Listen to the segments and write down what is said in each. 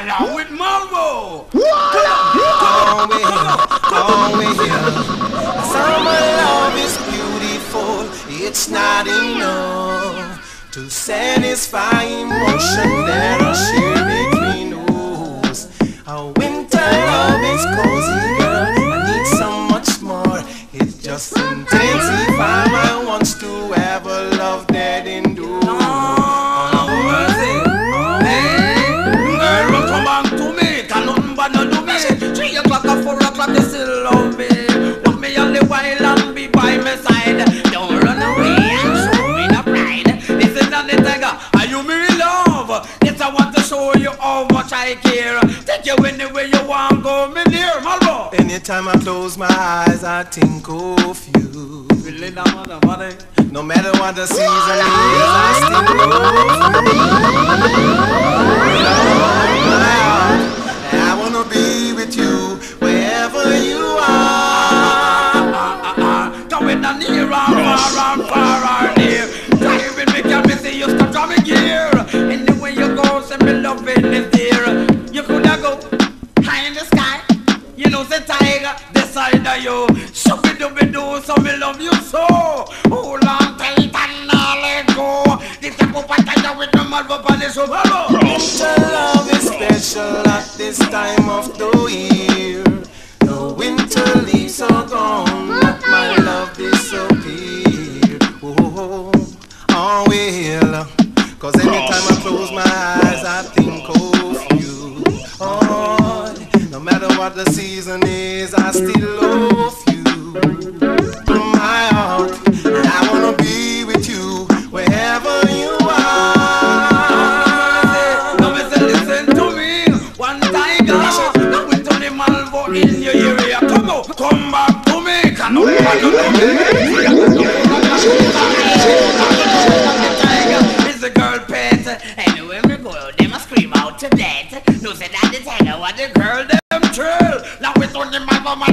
along with Malvo. Come on, come on, Summer love is beautiful. It's not enough to satisfy emotion that I share between us. How much I care. Take you anywhere you want, go me near, Malvo. Anytime I close my eyes, I think of you. Really, that mother, mother. No matter what the season is, I still love you. With all my heart, I wanna be with you wherever you are. Coming down near and far and far loving is there. You coulda go high in the sky. You know the tiger, of you. Dooby doo, so me love you so. Hold on tight and let go. This tiger with the mud on love is special at this time of the year. The winter leaves are gone, what the season is, I still love you. From my heart, And I wanna be with you wherever you are. Now me listen to me, one tiger. Now we turn the Malvo in your area. Come on, come back to me. Can no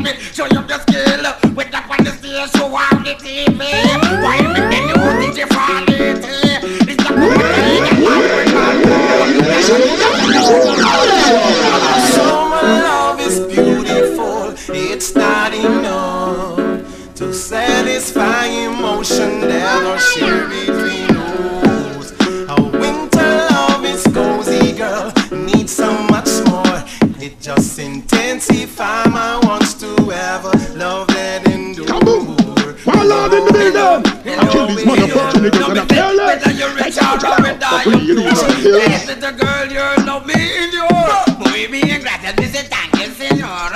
me show you the skill. With up the stage, show out the TV. Why then you DJ? It's the Summer love is beautiful, it's not enough to satisfy emotion that are shared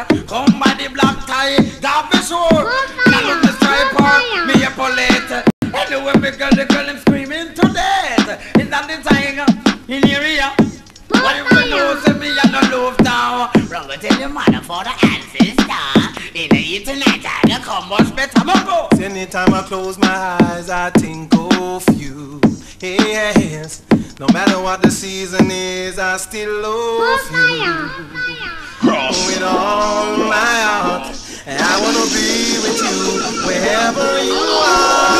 Come by the black tie, that be sure. Now look the striper, me a polite Anyway, me girl, the girl, I'm screaming to death. Is that the tiger in your ear? Why you know, say me a no love now Wrong, tell your mother for the ancestor In the eat tonight, I come much better, mambo Anytime I close my eyes, I think of you. Yes, no matter what the season is, I still love you. I wanna be with you wherever you are.